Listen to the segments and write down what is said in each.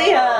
see her.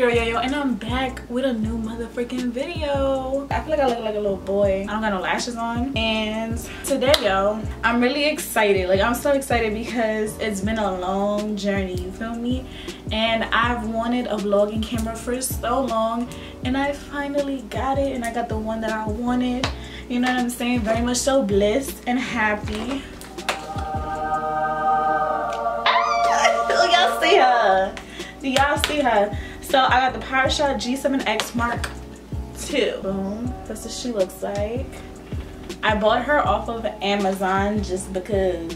Girl Yo Yo, and I'm back with a new motherfucking video. I feel like I look like a little boy. I don't got no lashes on. And today, yo, I'm really excited. Like, I'm so excited because it's been a long journey, you feel me? And I've wanted a vlogging camera for so long, and I finally got it, and I got the one that I wanted. You know what I'm saying? Very much so blessed and happy. Y'all see her. Do y'all see her? So I got the PowerShot G7X Mark II. Boom. That's what she looks like. I bought her off of Amazon just because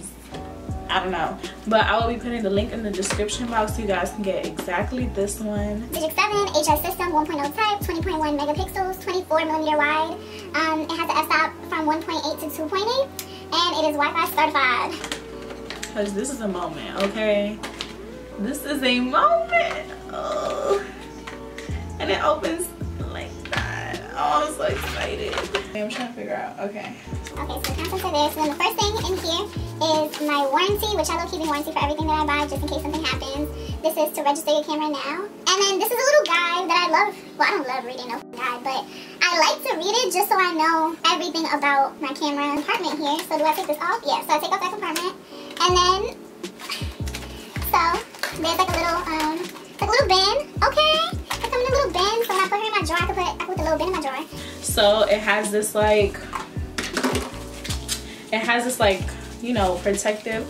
I don't know. But I will be putting the link in the description box so you guys can get exactly this one. Digic 7, HS system, 1.0 type, 20.1 megapixels, 24 millimeter wide. Um, it has an f-stop from 1.8 to 2.8, and it is Wi-Fi certified. Because this is a moment, okay? This is a moment. Oh. And it opens like that. Oh, I'm so excited. I'm trying to figure out. Okay. Okay, so the contents are there. So then the first thing in here is my warranty, which I will keep in warranty for everything that I buy just in case something happens. This is to register your camera now. And then this is a little guide that I love. Well, I don't love reading no guide, but I like to read it just so I know everything about my camera and compartment here. So do I take this off? Yeah, so I take off that compartment. And then, so there's like a little, um, like a little bin. Okay, little bin. So when I put her in my drawer, I can put, I put the little bin in my drawer. So it has this like, it has this like, you know, protective.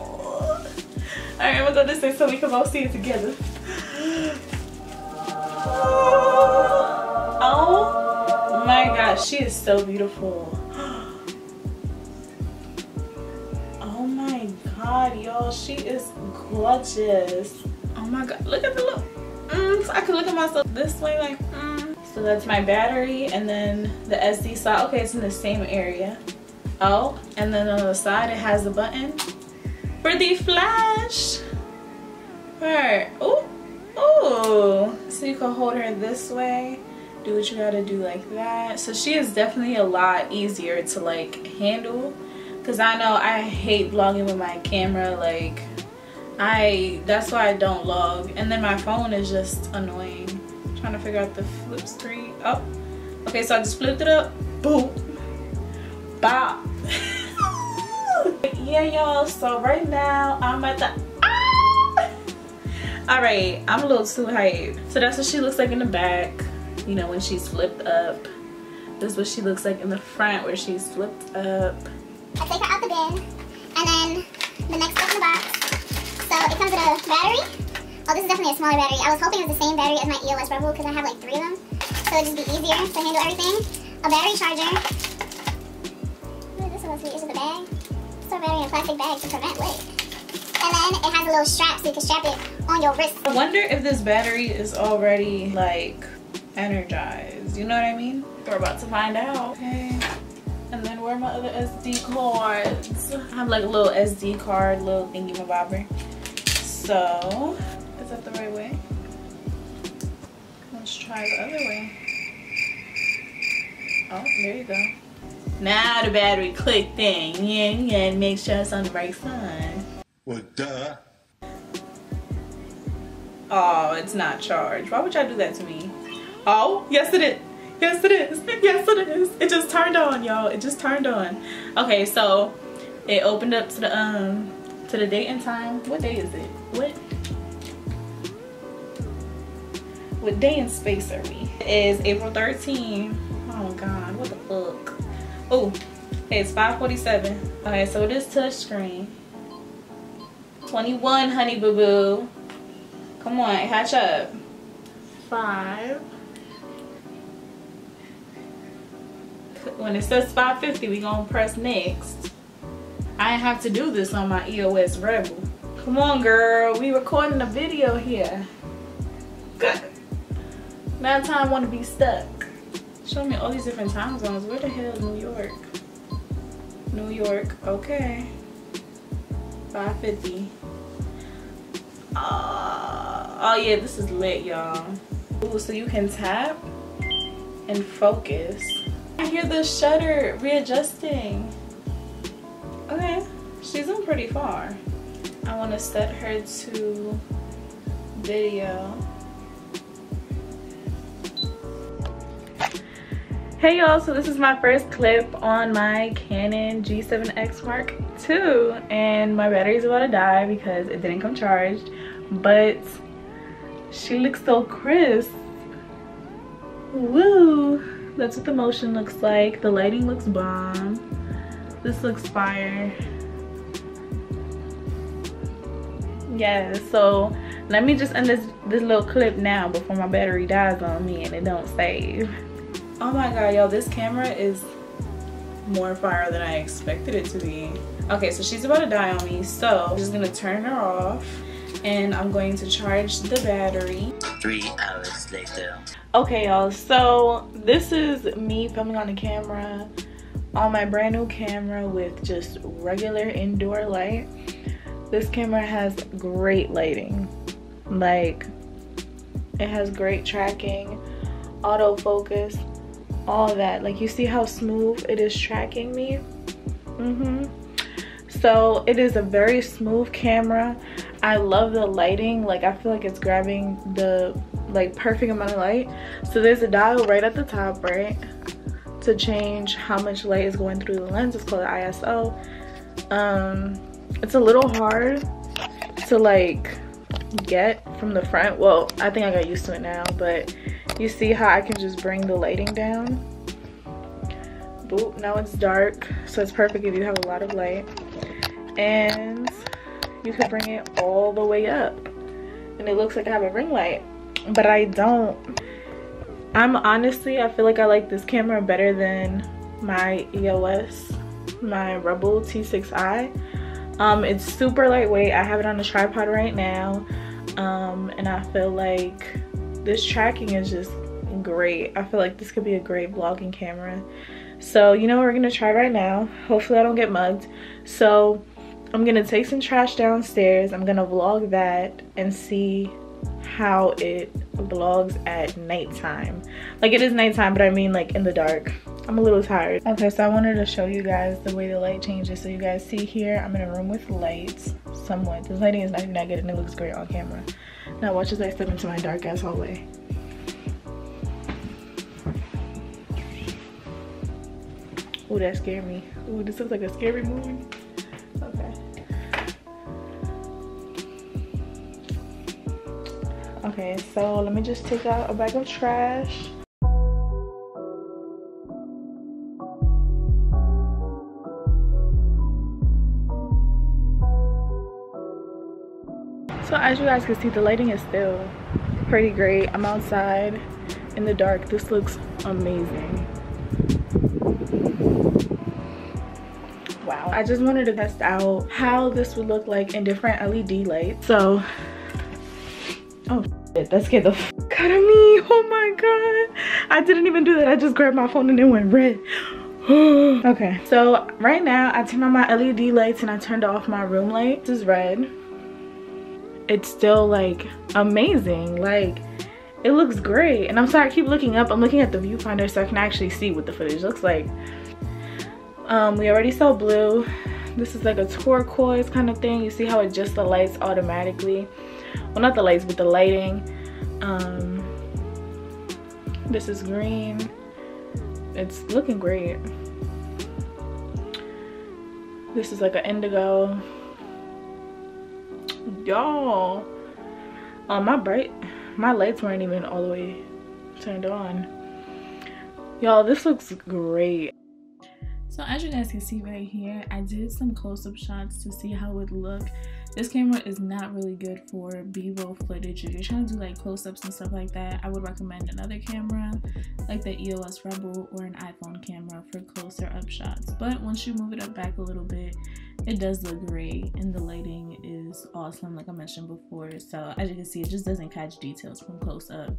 All right, gonna go this way so we can both see it together. Oh my gosh, she is so beautiful. Oh my god, y'all, she is gorgeous. Oh my god, look at the look. I can look at myself this way, like, mm. So that's my battery, and then the SD slot. Okay, it's in the same area. Oh, and then on the side, it has a button for the flash. Right. Oh, oh. So you can hold her this way. Do what you gotta do like that. So she is definitely a lot easier to like handle. Cause I know I hate vlogging with my camera. Like I, that's why I don't log. And then my phone is just annoying. trying to figure out the flip screen. Oh, okay. So I just flipped it up. Boom. Bop. yeah, y'all. So right now I'm at the ah! all right i'm a little too hyped so that's what she looks like in the back you know when she's flipped up this is what she looks like in the front where she's flipped up I take her out the bin, and then the next in the box. So it comes with a battery. Oh, this is definitely a smaller battery. I was hoping it was the same battery as my EOS Rebel because I have like three of them. So it'd just be easier to handle everything. A battery charger. What is this supposed to be? Is it the bag? It's a battery in a plastic bag to prevent weight. And then it has a little strap so you can strap it on your wrist. i wonder if this battery is already like energized you know what i mean we're about to find out okay and then where are my other sd cards i have like a little sd card little thingy my bobber so is that the right way let's try the other way oh there you go now the battery clicked in yeah yeah make sure it's on the right side Well, duh. Oh, it's not charged. Why would y'all do that to me? Oh, yes it is. Yes it is. Yes it is. It just turned on, y'all. It just turned on. Okay, so it opened up to the um to the date and time. What day is it? What? What day and space are we? It is April 13. Oh god, what the fuck? Oh, it's 547. Okay, so it is touchscreen. 21, honey boo boo. Come on, hatch up. Five. When it says 550, we gonna press next. I didn't have to do this on my EOS Rebel. Come on, girl. We recording a video here. Good. Now time want to be stuck. Show me all these different time zones. Where the hell is New York? New York. Okay. 550. Uh, oh yeah, this is lit, y'all. Ooh, so you can tap. and focus. I hear the shutter readjusting. She's in pretty far. I want to set her to video. Hey y'all, so this is my first clip on my Canon G7X Mark II and my battery's about to die because it didn't come charged but she looks so crisp. Woo! That's what the motion looks like. The lighting looks bomb. This looks fire. Yeah, so let me just end this, this little clip now before my battery dies on me and it don't save. Oh my god, y'all, this camera is more fire than I expected it to be. Okay, so she's about to die on me, so I'm just gonna turn her off and I'm going to charge the battery. Three hours later. Okay, y'all, so this is me filming on the camera on my brand new camera with just regular indoor light. This camera has great lighting. Like, it has great tracking, autofocus, all that. Like, you see how smooth it is tracking me? Mm-hmm. So, it is a very smooth camera. I love the lighting. Like, I feel like it's grabbing the, like, perfect amount of light. So, there's a dial right at the top, right? To change how much light is going through the lens. It's called ISO. Um, it's a little hard to, like, get from the front. Well, I think I got used to it now, but you see how I can just bring the lighting down? Boop, now it's dark, so it's perfect if you have a lot of light. And you can bring it all the way up. And it looks like I have a ring light, but I don't. I'm honestly, I feel like I like this camera better than my EOS, my Rebel T6i. Um, it's super lightweight. I have it on a tripod right now. Um, and I feel like this tracking is just great. I feel like this could be a great vlogging camera. So, you know we're gonna try right now. Hopefully I don't get mugged. So, I'm gonna take some trash downstairs. I'm gonna vlog that and see how it vlogs at nighttime. Like it is nighttime, but I mean like in the dark. I'm a little tired. Okay, so I wanted to show you guys the way the light changes. So you guys see here, I'm in a room with lights somewhat. This lighting is not and it looks great on camera. Now watch as I step into my dark ass hallway. Ooh, that scared me. Ooh, this looks like a scary movie. Okay. Okay, so let me just take out a bag of trash. As you guys can see, the lighting is still pretty great. I'm outside in the dark. This looks amazing. Wow. I just wanted to test out how this would look like in different LED lights. So, oh, shit, that scared the f out of me. Oh my God. I didn't even do that. I just grabbed my phone and it went red. okay, so right now I turned on my LED lights and I turned off my room light. This is red it's still like amazing. Like it looks great. And i'm sorry i keep looking up. I'm looking at the viewfinder so i can actually see what the footage looks like. Um we already saw blue. This is like a turquoise kind of thing. You see how it just the lights automatically? Well not the lights but the lighting. Um this is green. It's looking great. This is like an indigo y'all. Um my bright my lights weren't even all the way turned on. Y'all this looks great so as you guys can see right here i did some close-up shots to see how it looked this camera is not really good for b-roll footage. If you're trying to do like close-ups and stuff like that i would recommend another camera like the eos rebel or an iphone camera for closer up shots. But once you move it up back a little bit it does look great and the lighting is awesome like i mentioned before. So as you can see it just doesn't catch details from close up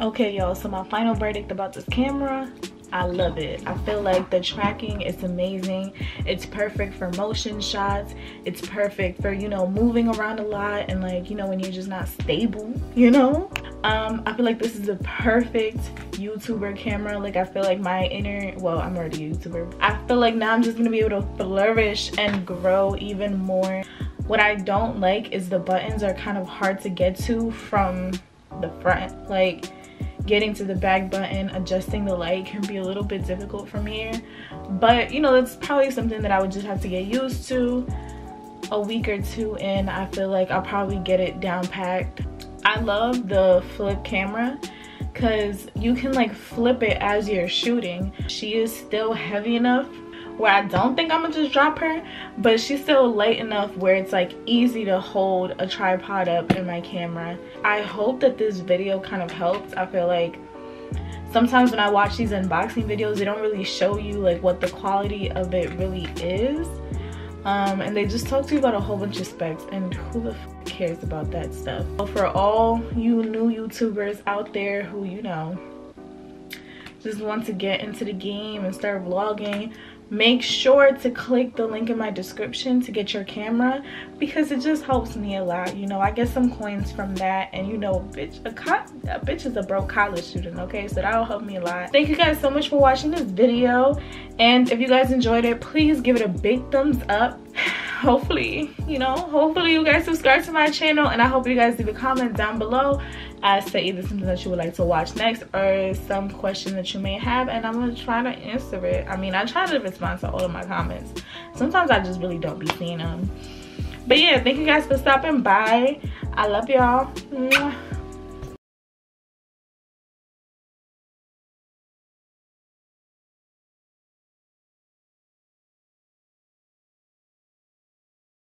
okay y'all so my final verdict about this camera I love it. I feel like the tracking is amazing. It's perfect for motion shots. It's perfect for, you know, moving around a lot and like, you know, when you're just not stable, you know? Um, I feel like this is a perfect YouTuber camera. Like I feel like my inner, well, I'm already a YouTuber. I feel like now I'm just gonna be able to flourish and grow even more. What I don't like is the buttons are kind of hard to get to from the front. Like getting to the back button, adjusting the light can be a little bit difficult from here. But you know, that's probably something that I would just have to get used to. A week or two in, I feel like I'll probably get it down packed. I love the flip camera because you can like flip it as you're shooting. She is still heavy enough where I don't think I'm gonna just drop her, but she's still light enough where it's like easy to hold a tripod up in my camera. I hope that this video kind of helps. I feel like sometimes when I watch these unboxing videos, they don't really show you like what the quality of it really is. Um, and they just talk to you about a whole bunch of specs and who the cares about that stuff. So for all you new YouTubers out there who, you know, just want to get into the game and start vlogging make sure to click the link in my description to get your camera because it just helps me a lot you know. I get some coins from that and you know bitch a, a bitch is a broke college student okay? So that'll help me a lot. Thank you guys so much for watching this video. And if you guys enjoyed it please give it a big thumbs up. Hopefully you know hopefully you guys subscribe to my channel and i hope you guys leave a comment down below as to either something that you would like to watch next or some question that you may have and i'm gonna try to answer it. I mean i try to respond to all of my comments. Sometimes i just really don't be seeing them but yeah thank you guys for stopping by. I love y'all